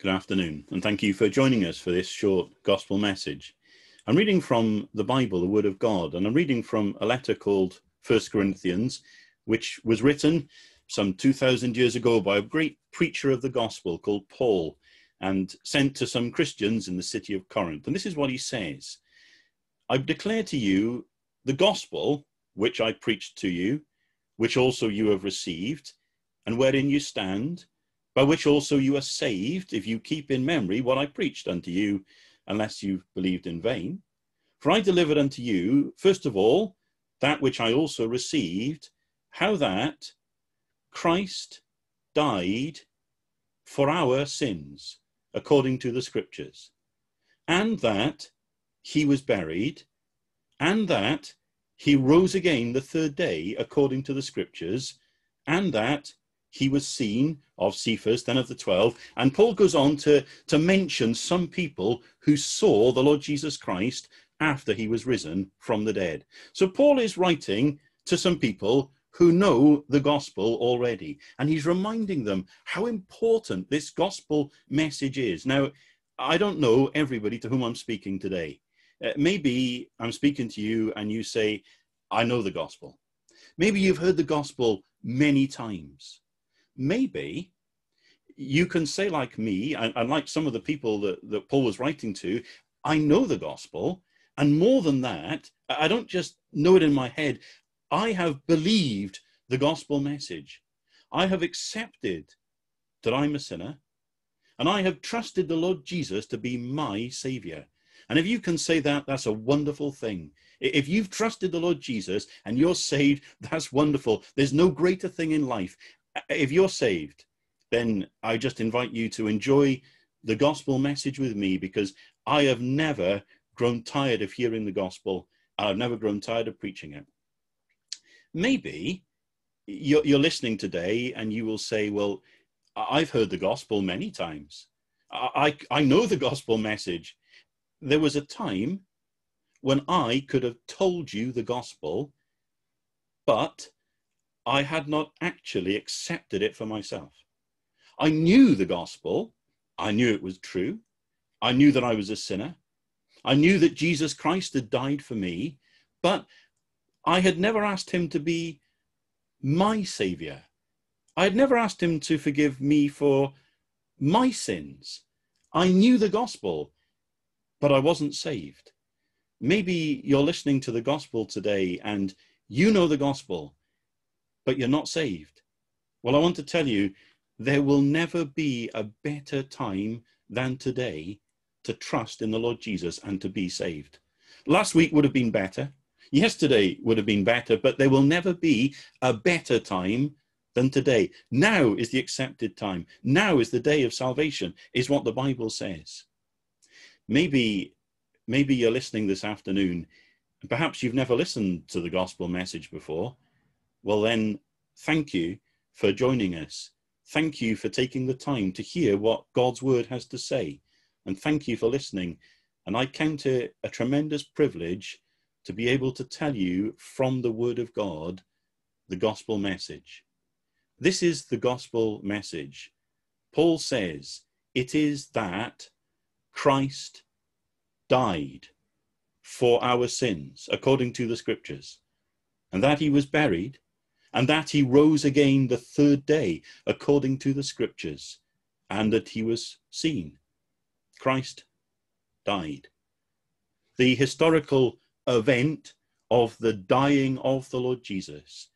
Good afternoon, and thank you for joining us for this short gospel message. I'm reading from the Bible, the Word of God, and I'm reading from a letter called First Corinthians, which was written some 2,000 years ago by a great preacher of the gospel called Paul and sent to some Christians in the city of Corinth. And this is what he says I declare to you the gospel which I preached to you, which also you have received, and wherein you stand by which also you are saved, if you keep in memory what I preached unto you, unless you believed in vain. For I delivered unto you, first of all, that which I also received, how that Christ died for our sins, according to the Scriptures, and that he was buried, and that he rose again the third day, according to the Scriptures, and that he was seen of Cephas, then of the 12. And Paul goes on to, to mention some people who saw the Lord Jesus Christ after he was risen from the dead. So Paul is writing to some people who know the gospel already, and he's reminding them how important this gospel message is. Now, I don't know everybody to whom I'm speaking today. Uh, maybe I'm speaking to you and you say, I know the gospel. Maybe you've heard the gospel many times maybe you can say like me and, and, like some of the people that, that paul was writing to i know the gospel. And more than that i don't just know it in my head. I have believed the gospel message. I have accepted that i'm a sinner. And i have trusted the lord jesus to be my savior. And if you can say that that's a wonderful thing. If you've trusted the Lord Jesus and you're saved, that's wonderful. There's no greater thing in life if you're saved, then I just invite you to enjoy the gospel message with me because I have never grown tired of hearing the gospel. I've never grown tired of preaching it. Maybe you're, listening today and you will say, Well, I've heard the gospel many times. I, I know the gospel message. There was a time when I could have told you the gospel, but I had not actually accepted it for myself. I knew the gospel, I knew it was true, I knew that I was a sinner, I knew that Jesus Christ had died for me, but I had never asked him to be my savior. I had never asked him to forgive me for my sins. I knew the gospel, but I wasn't saved. Maybe you're listening to the gospel today and you know the gospel, but you're not saved. Well, I want to tell you, there will never be a better time than today to trust in the Lord Jesus and to be saved. Last week would have been better. Yesterday would have been better, but there will never be a better time than today. Now is the accepted time. Now is the day of salvation, is what the Bible says. Maybe, maybe you're listening this afternoon. And perhaps you've never listened to the gospel message before well, then, thank you for joining us. Thank you for taking the time to hear what God's word has to say. And thank you for listening. And I count it a tremendous privilege to be able to tell you from the word of God the gospel message. This is the gospel message. Paul says it is that Christ died for our sins according to the scriptures, and that he was buried and that he rose again the third day according to the scriptures, and that he was seen. Christ died. The historical event of the dying of the Lord Jesus,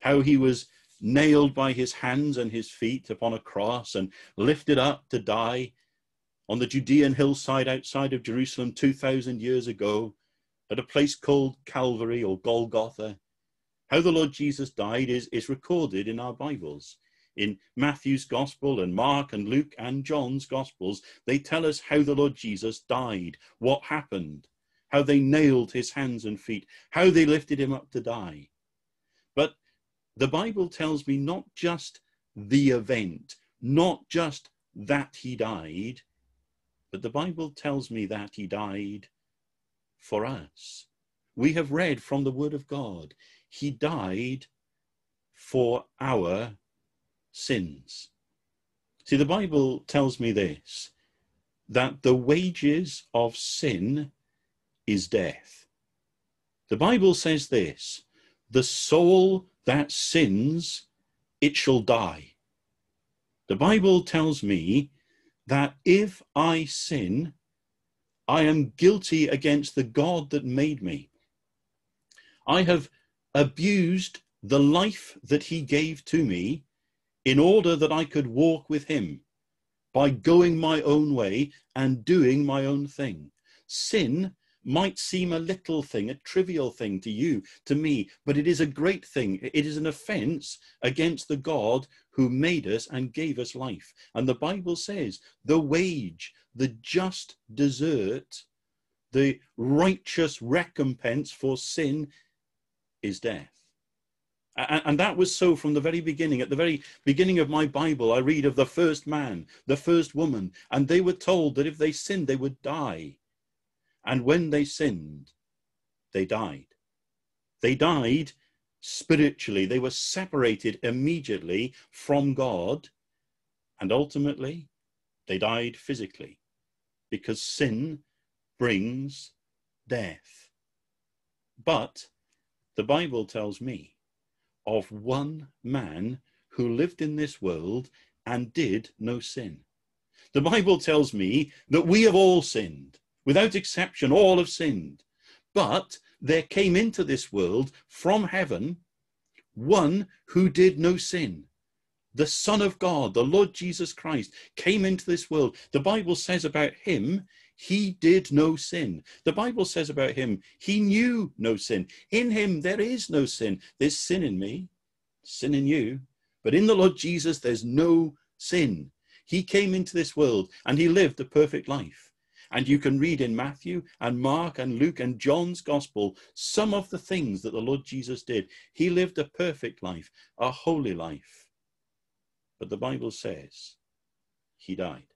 how he was nailed by his hands and his feet upon a cross and lifted up to die on the Judean hillside outside of Jerusalem 2,000 years ago at a place called Calvary or Golgotha how the Lord Jesus died is, is recorded in our Bibles. In Matthew's Gospel and Mark and Luke and John's Gospels, they tell us how the Lord Jesus died, what happened, how they nailed his hands and feet, how they lifted him up to die. But the Bible tells me not just the event, not just that he died, but the Bible tells me that he died for us. We have read from the Word of God he died for our sins. See, the Bible tells me this that the wages of sin is death. The Bible says this the soul that sins, it shall die. The Bible tells me that if I sin, I am guilty against the God that made me. I have abused the life that he gave to me in order that I could walk with him by going my own way and doing my own thing. Sin might seem a little thing, a trivial thing to you, to me, but it is a great thing. It is an offense against the God who made us and gave us life. And the Bible says the wage, the just desert, the righteous recompense for sin is death. And that was so from the very beginning. At the very beginning of my Bible, I read of the first man, the first woman, and they were told that if they sinned, they would die. And when they sinned, they died. They died spiritually. They were separated immediately from God. And ultimately, they died physically because sin brings death. But the Bible tells me of one man who lived in this world and did no sin. The Bible tells me that we have all sinned. Without exception, all have sinned. But there came into this world from heaven one who did no sin. The Son of God, the Lord Jesus Christ, came into this world. The Bible says about him, he did no sin. The Bible says about him, he knew no sin. In him, there is no sin. There's sin in me, sin in you. But in the Lord Jesus, there's no sin. He came into this world and he lived a perfect life. And you can read in Matthew and Mark and Luke and John's gospel some of the things that the Lord Jesus did. He lived a perfect life, a holy life. But the Bible says he died.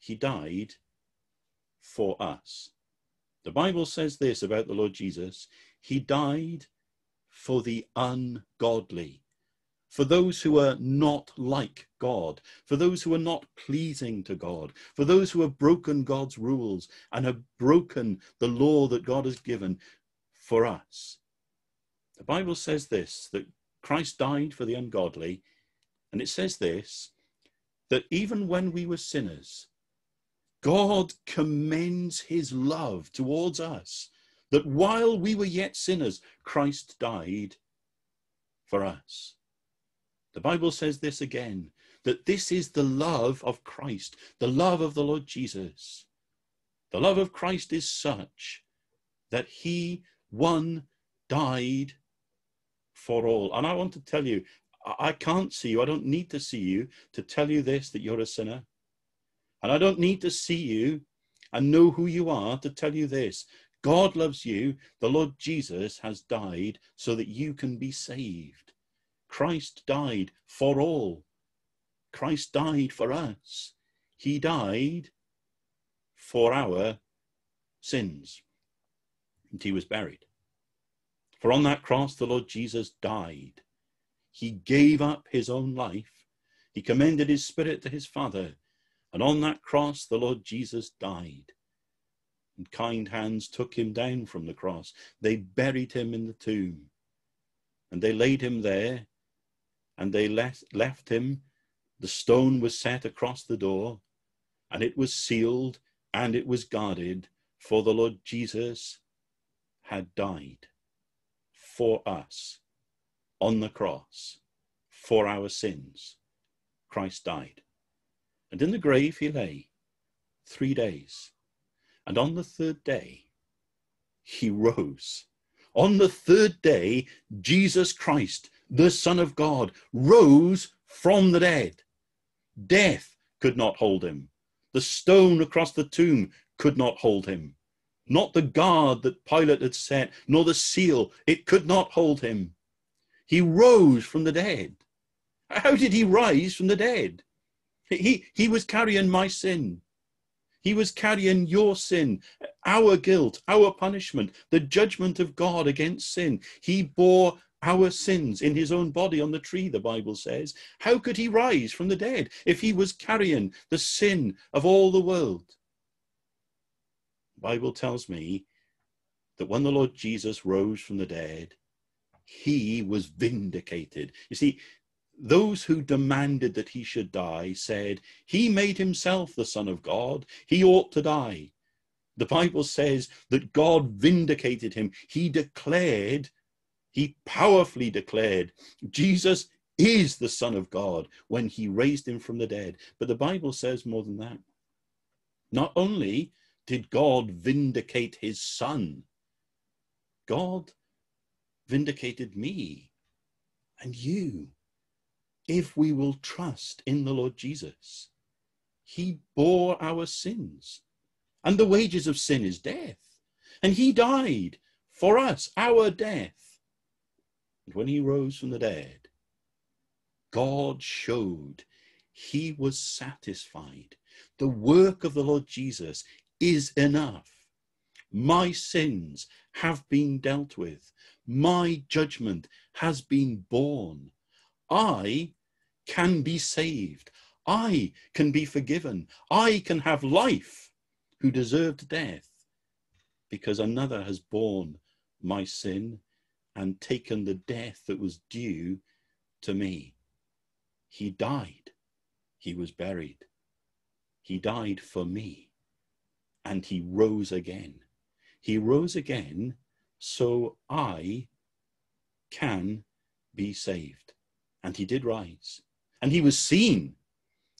He died for us. The Bible says this about the Lord Jesus He died for the ungodly for those who are not like God, for those who are not pleasing to God, for those who have broken God's rules and have broken the law that God has given for us. The Bible says this that Christ died for the ungodly, and it says this that even when we were sinners, God commends his love towards us, that while we were yet sinners, Christ died for us. The Bible says this again that this is the love of Christ, the love of the Lord Jesus. The love of Christ is such that he, one, died for all. And I want to tell you, I can't see you, I don't need to see you to tell you this that you're a sinner. And I don't need to see you and know who you are to tell you this. God loves you. The Lord Jesus has died so that you can be saved. Christ died for all. Christ died for us. He died for our sins. And he was buried. For on that cross, the Lord Jesus died. He gave up his own life. He commended his spirit to his Father. And on that cross, the Lord Jesus died. And kind hands took him down from the cross. They buried him in the tomb. And they laid him there and they left, left him. The stone was set across the door, and it was sealed and it was guarded, for the Lord Jesus had died for us on the cross for our sins. Christ died. And in the grave he lay three days. And on the third day, he rose. On the third day, Jesus Christ the Son of God, rose from the dead. Death could not hold him. The stone across the tomb could not hold him. Not the guard that Pilate had set, nor the seal, it could not hold him. He rose from the dead. How did he rise from the dead? He, he was carrying my sin. He was carrying your sin, our guilt, our punishment, the judgment of God against sin. He bore our sins in his own body on the tree, the Bible says. How could he rise from the dead if he was carrying the sin of all the world? The Bible tells me that when the Lord Jesus rose from the dead, he was vindicated. You see, those who demanded that he should die said, He made himself the Son of God. He ought to die. The Bible says that God vindicated him. He declared, he powerfully declared, Jesus is the Son of God when he raised him from the dead. But the Bible says more than that. Not only did God vindicate his Son, God vindicated me and you if we will trust in the Lord Jesus. He bore our sins, and the wages of sin is death. And he died for us, our death. And when he rose from the dead, God showed he was satisfied. The work of the Lord Jesus is enough. My sins have been dealt with. My judgment has been borne. I can be saved. I can be forgiven. I can have life who deserved death because another has borne my sin and taken the death that was due to me. He died. He was buried. He died for me. And he rose again. He rose again so I can be saved. And he did rise. And he was seen.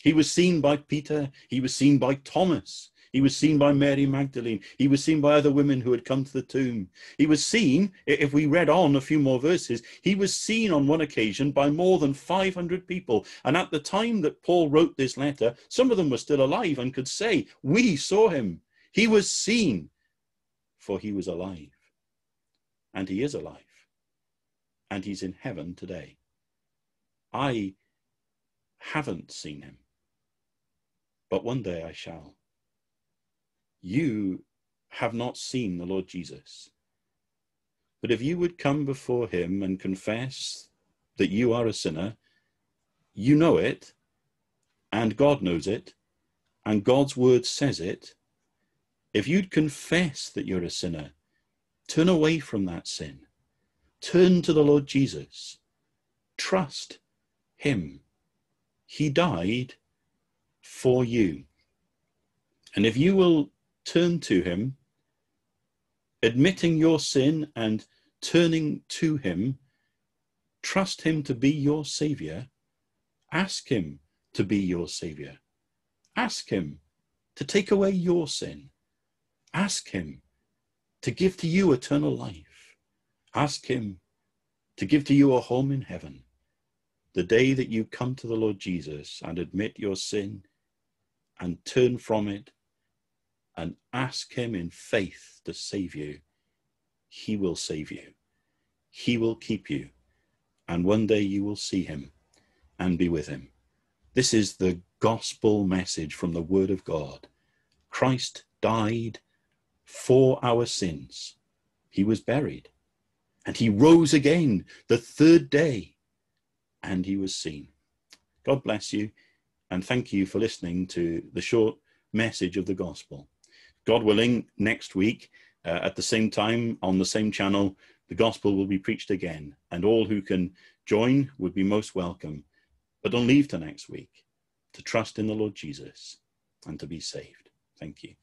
He was seen by Peter. He was seen by Thomas. He was seen by Mary Magdalene. He was seen by other women who had come to the tomb. He was seen, if we read on a few more verses, he was seen on one occasion by more than 500 people. And at the time that Paul wrote this letter, some of them were still alive and could say, We saw him. He was seen, for he was alive. And he is alive. And he's in heaven today. I haven't seen him, but one day I shall. You have not seen the Lord Jesus. But if you would come before him and confess that you are a sinner, you know it, and God knows it, and God's word says it. If you'd confess that you're a sinner, turn away from that sin, turn to the Lord Jesus, trust him. He died for you. And if you will turn to him, admitting your sin and turning to him, trust him to be your savior, ask him to be your savior, ask him to take away your sin, ask him to give to you eternal life, ask him to give to you a home in heaven the day that you come to the Lord Jesus and admit your sin and turn from it and ask Him in faith to save you, He will save you. He will keep you. And one day you will see Him and be with Him. This is the gospel message from the Word of God. Christ died for our sins. He was buried. And he rose again the third day and he was seen. God bless you, and thank you for listening to the short message of the gospel. God willing, next week uh, at the same time on the same channel, the gospel will be preached again, and all who can join would be most welcome. But don't leave to next week to trust in the Lord Jesus and to be saved. Thank you.